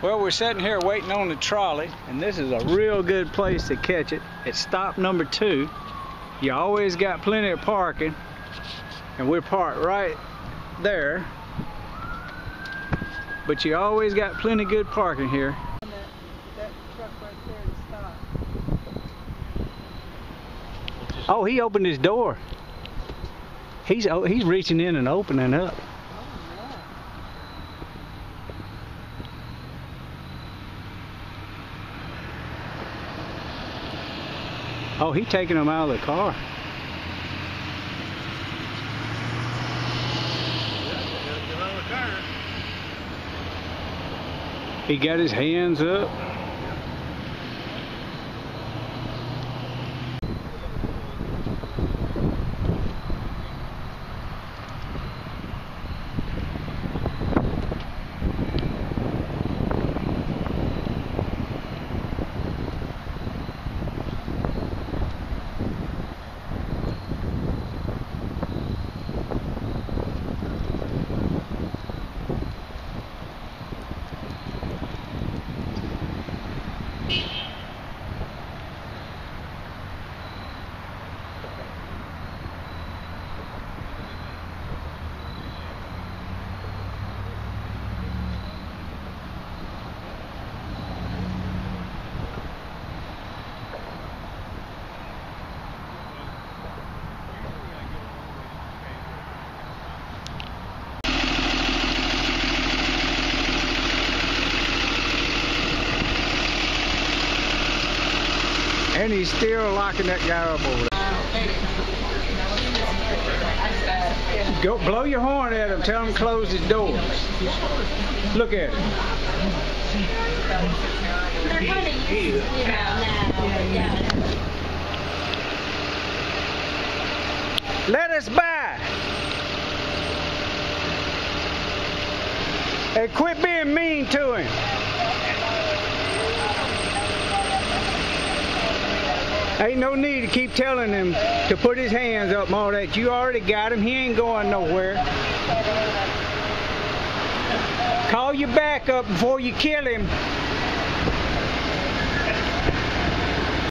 Well, we're sitting here waiting on the trolley, and this is a real good place to catch it. It's stop number two. You always got plenty of parking, and we're parked right there. But you always got plenty good parking here. Oh, he opened his door. He's oh, he's reaching in and opening up. Oh, he taking them out of the car. He got his hands up. And he's still locking that guy up over there. Go blow your horn at him. Tell him close his door. Look at him. Let us by. Hey, quit being mean to him. Ain't no need to keep telling him to put his hands up and all that. You already got him. He ain't going nowhere. Call your backup before you kill him.